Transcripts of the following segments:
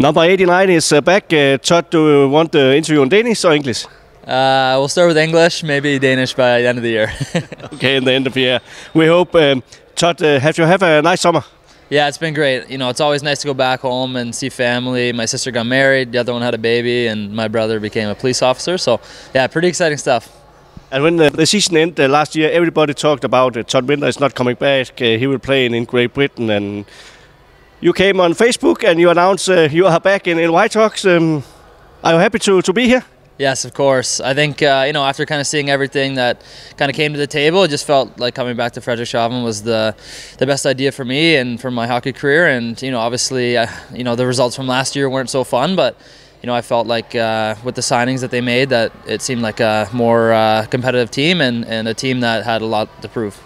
Number 89 is uh, back. Uh, Todd, do you want the interview in Danish or English? Uh, we'll start with English, maybe Danish by the end of the year. okay, in the end of the year. We hope. Um, Todd, uh, have you have a nice summer? Yeah, it's been great. You know, it's always nice to go back home and see family. My sister got married, the other one had a baby, and my brother became a police officer. So, yeah, pretty exciting stuff. And when the, the season ended uh, last year, everybody talked about uh, Todd Winder is not coming back. Uh, he will play in, in Great Britain. And you came on Facebook and you announced uh, you are back in, in White Hawks. Um, are you happy to, to be here? Yes, of course. I think uh, you know after kind of seeing everything that kind of came to the table, it just felt like coming back to Frederikshavn was the the best idea for me and for my hockey career. And you know, obviously, uh, you know the results from last year weren't so fun, but you know I felt like uh, with the signings that they made, that it seemed like a more uh, competitive team and, and a team that had a lot to prove.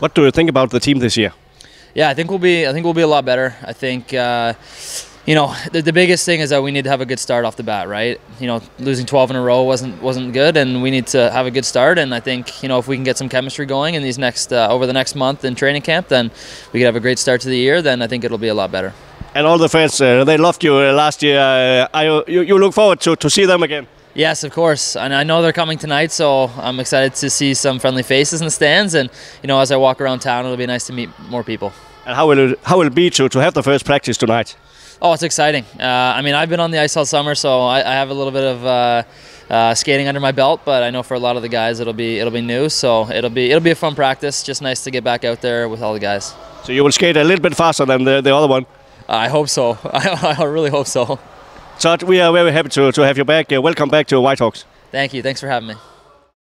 What do you think about the team this year? Yeah, I think we'll be. I think we'll be a lot better. I think uh, you know, the, the biggest thing is that we need to have a good start off the bat, right? You know, losing 12 in a row wasn't wasn't good, and we need to have a good start. And I think you know if we can get some chemistry going in these next uh, over the next month in training camp, then we could have a great start to the year. Then I think it'll be a lot better. And all the fans, uh, they loved you uh, last year. Uh, you, you look forward to, to see them again. Yes, of course, and I know they're coming tonight, so I'm excited to see some friendly faces in the stands. And you know, as I walk around town, it'll be nice to meet more people. And how will it, how will it be to, to have the first practice tonight? Oh, it's exciting. Uh, I mean, I've been on the ice all summer, so I, I have a little bit of uh, uh, skating under my belt. But I know for a lot of the guys, it'll be it'll be new. So it'll be it'll be a fun practice. Just nice to get back out there with all the guys. So you will skate a little bit faster than the, the other one. I hope so. I, I really hope so. So we are very happy to, to have you back. welcome back to Whitehawks. Thank you. Thanks for having me.